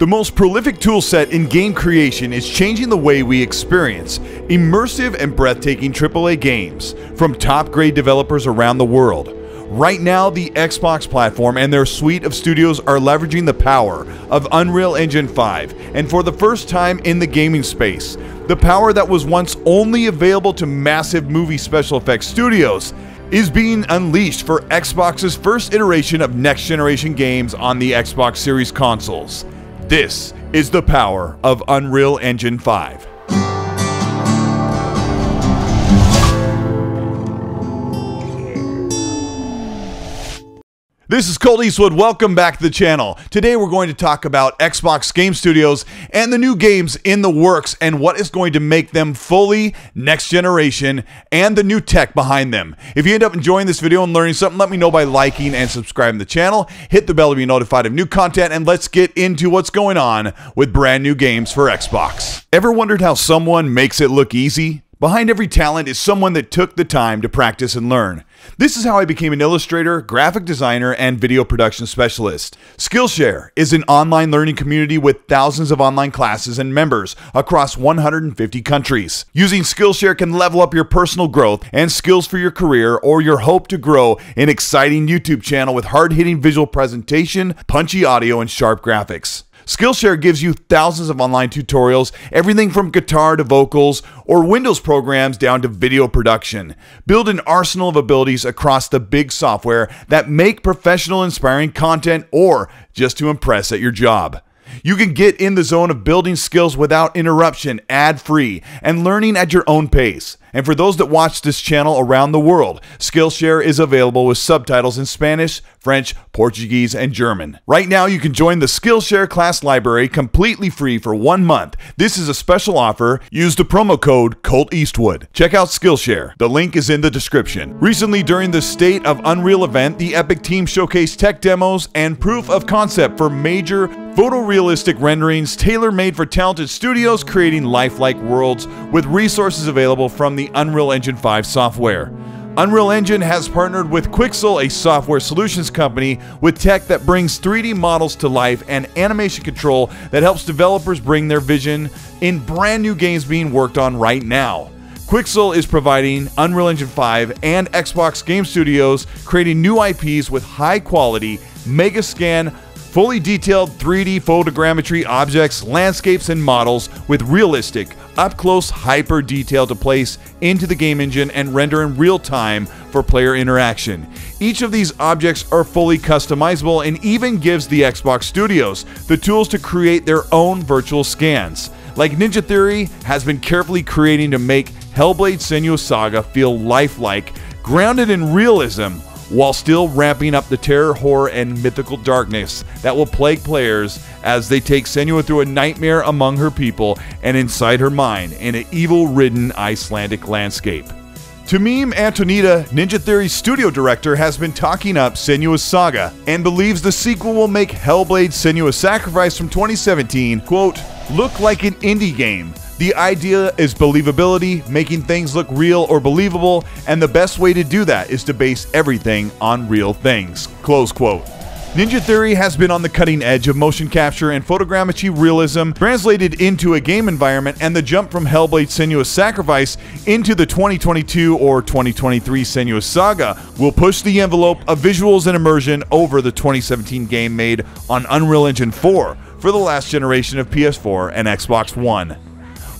The most prolific toolset in game creation is changing the way we experience immersive and breathtaking AAA games from top grade developers around the world. Right now, the Xbox platform and their suite of studios are leveraging the power of Unreal Engine 5, and for the first time in the gaming space, the power that was once only available to massive movie special effects studios is being unleashed for Xbox's first iteration of next generation games on the Xbox Series consoles. This is the power of Unreal Engine 5. This is Colt Eastwood. Welcome back to the channel. Today we're going to talk about Xbox Game Studios and the new games in the works and what is going to make them fully next generation and the new tech behind them. If you end up enjoying this video and learning something, let me know by liking and subscribing to the channel. Hit the bell to be notified of new content and let's get into what's going on with brand new games for Xbox. Ever wondered how someone makes it look easy? Behind every talent is someone that took the time to practice and learn. This is how I became an illustrator, graphic designer, and video production specialist. Skillshare is an online learning community with thousands of online classes and members across 150 countries. Using Skillshare can level up your personal growth and skills for your career or your hope to grow an exciting YouTube channel with hard hitting visual presentation, punchy audio, and sharp graphics. Skillshare gives you thousands of online tutorials, everything from guitar to vocals or Windows programs down to video production. Build an arsenal of abilities across the big software that make professional inspiring content or just to impress at your job. You can get in the zone of building skills without interruption, ad free, and learning at your own pace. And for those that watch this channel around the world, Skillshare is available with subtitles in Spanish, French, Portuguese, and German. Right now, you can join the Skillshare class library completely free for one month. This is a special offer. Use the promo code Colt Eastwood. Check out Skillshare. The link is in the description. Recently, during the State of Unreal event, the Epic team showcased tech demos and proof of concept for major photorealistic renderings tailor made for talented studios creating lifelike worlds with resources available from the Unreal Engine 5 software. Unreal Engine has partnered with Quixel, a software solutions company with tech that brings 3D models to life and animation control that helps developers bring their vision in brand new games being worked on right now. Quixel is providing Unreal Engine 5 and Xbox Game Studios creating new IPs with high quality, mega scan, fully detailed 3D photogrammetry objects, landscapes, and models with realistic, up close hyper detail to place into the game engine and render in real time for player interaction. Each of these objects are fully customizable and even gives the Xbox Studios the tools to create their own virtual scans. Like Ninja Theory has been carefully creating to make Hellblade Senua's Saga feel lifelike, grounded in realism while still ramping up the terror, horror, and mythical darkness that will plague players as they take Senua through a nightmare among her people and inside her mind in an evil ridden Icelandic landscape. Tameem Antoniades, Ninja Theory's studio director, has been talking up Senua's Saga and believes the sequel will make Hellblade Senua's Sacrifice from 2017, quote, look like an indie game the idea is believability, making things look real or believable, and the best way to do that is to base everything on real things. Close quote. Ninja Theory has been on the cutting edge of motion capture and photogrammetry realism translated into a game environment, and the jump from Hellblade Senua's Sacrifice into the 2022 or 2023 Senua's Saga will push the envelope of visuals and immersion over the 2017 game made on Unreal Engine 4 for the last generation of PS4 and Xbox One.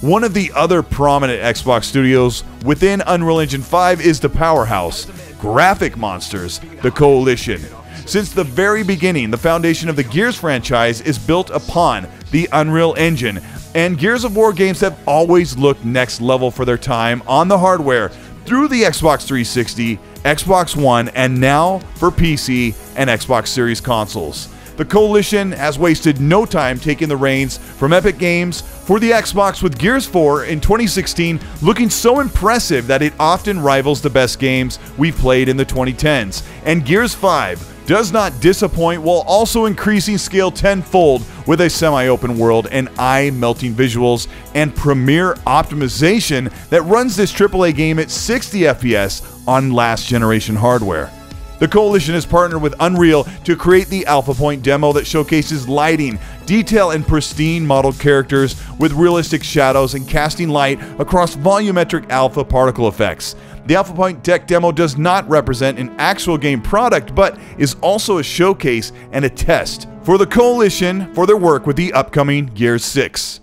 One of the other prominent Xbox studios within Unreal Engine 5 is the powerhouse, Graphic Monsters, the Coalition. Since the very beginning, the foundation of the Gears franchise is built upon the Unreal Engine, and Gears of War games have always looked next level for their time on the hardware through the Xbox 360, Xbox One, and now for PC and Xbox Series consoles. The Coalition has wasted no time taking the reins from Epic Games for the Xbox with Gears 4 in 2016 looking so impressive that it often rivals the best games we've played in the 2010s. And Gears 5 does not disappoint while also increasing scale tenfold with a semi open world and eye melting visuals and premier optimization that runs this AAA game at 60 FPS on last generation hardware. The Coalition has partnered with Unreal to create the Alpha Point demo that showcases lighting, detail, and pristine modeled characters with realistic shadows and casting light across volumetric alpha particle effects. The Alpha Point tech demo does not represent an actual game product, but is also a showcase and a test for the Coalition for their work with the upcoming Gears 6.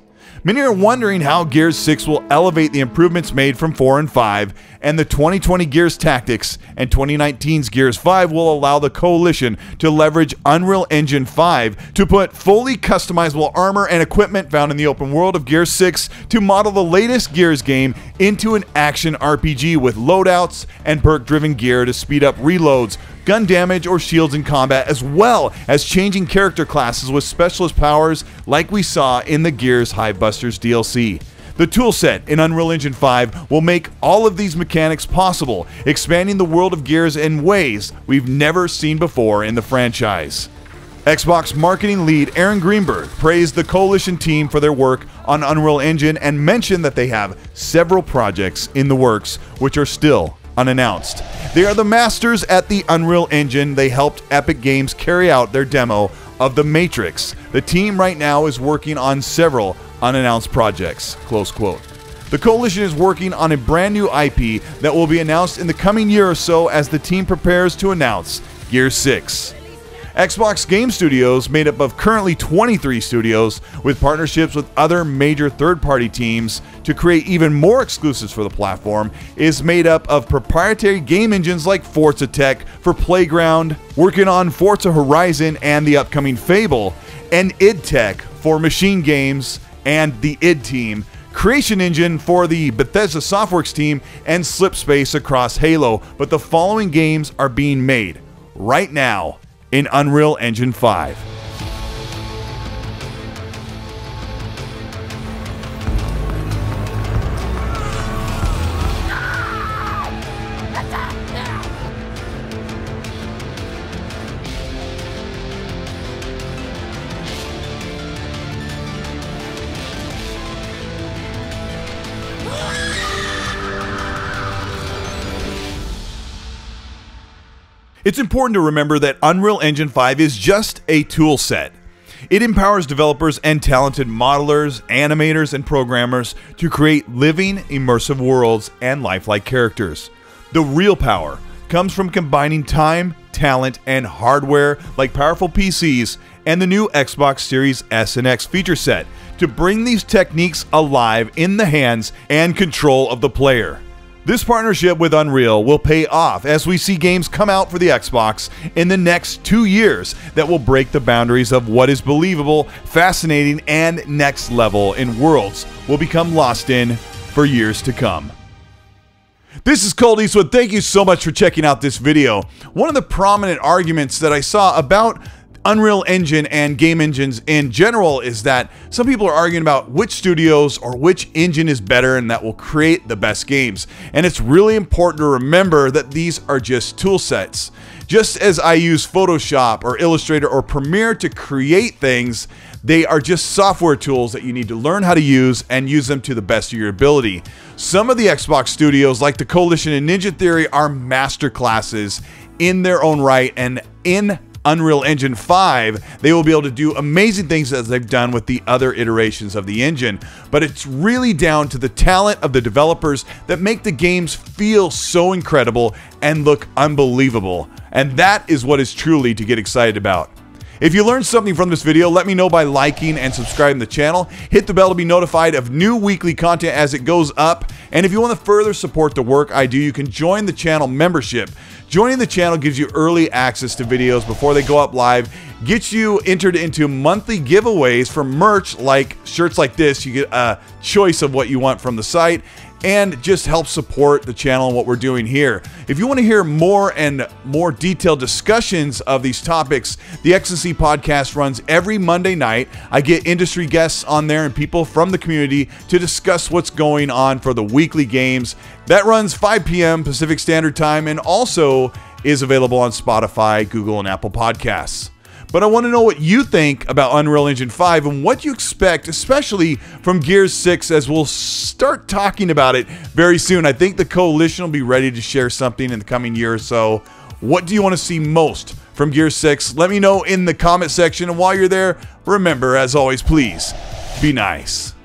Many are wondering how Gears 6 will elevate the improvements made from 4 and 5, and the 2020 Gears Tactics and 2019's Gears 5 will allow the Coalition to leverage Unreal Engine 5 to put fully customizable armor and equipment found in the open world of Gears 6 to model the latest Gears game into an action RPG with loadouts and perk driven gear to speed up reloads, gun damage, or shields in combat, as well as changing character classes with specialist powers like we saw in the Gears Hivebusters DLC. The toolset in Unreal Engine 5 will make all of these mechanics possible, expanding the world of Gears in ways we've never seen before in the franchise. Xbox marketing lead Aaron Greenberg praised the Coalition team for their work on Unreal Engine and mentioned that they have several projects in the works which are still unannounced. They are the masters at the Unreal Engine. They helped Epic Games carry out their demo of The Matrix. The team right now is working on several unannounced projects. Close quote. The coalition is working on a brand new IP that will be announced in the coming year or so as the team prepares to announce Gear 6. Xbox Game Studios, made up of currently 23 studios, with partnerships with other major third party teams to create even more exclusives for the platform, is made up of proprietary game engines like Forza Tech for Playground, working on Forza Horizon and the upcoming Fable, and id Tech for Machine Games and the id team. Creation Engine for the Bethesda Softworks team and Slipspace across Halo, but the following games are being made right now in Unreal Engine 5. It's important to remember that Unreal Engine 5 is just a tool set. It empowers developers and talented modelers, animators, and programmers to create living, immersive worlds and lifelike characters. The real power comes from combining time, talent, and hardware like powerful PCs and the new Xbox Series S and X feature set to bring these techniques alive in the hands and control of the player. This partnership with Unreal will pay off as we see games come out for the Xbox in the next two years that will break the boundaries of what is believable, fascinating, and next level in worlds we'll become lost in for years to come. This is Colt Eastwood. Thank you so much for checking out this video. One of the prominent arguments that I saw about Unreal Engine and game engines in general is that some people are arguing about which studios or which engine is better and that will create the best games. And it's really important to remember that these are just tool sets. Just as I use Photoshop or Illustrator or Premiere to create things, they are just software tools that you need to learn how to use and use them to the best of your ability. Some of the Xbox studios, like the Coalition and Ninja Theory, are master classes in their own right and in Unreal Engine 5, they will be able to do amazing things as they've done with the other iterations of the engine. But it's really down to the talent of the developers that make the games feel so incredible and look unbelievable. And that is what is truly to get excited about. If you learned something from this video, let me know by liking and subscribing the channel. Hit the bell to be notified of new weekly content as it goes up. And if you want to further support the work I do, you can join the channel membership. Joining the channel gives you early access to videos before they go up live, gets you entered into monthly giveaways for merch like shirts like this. You get a choice of what you want from the site and just help support the channel and what we're doing here. If you want to hear more and more detailed discussions of these topics, the XNC podcast runs every Monday night. I get industry guests on there and people from the community to discuss what's going on for the weekly games. That runs 5 p.m. Pacific Standard Time and also is available on Spotify, Google, and Apple Podcasts. But I want to know what you think about Unreal Engine 5 and what you expect, especially from Gears 6, as we'll start talking about it very soon. I think the Coalition will be ready to share something in the coming year or so. What do you want to see most from Gears 6? Let me know in the comment section. And while you're there, remember, as always, please be nice.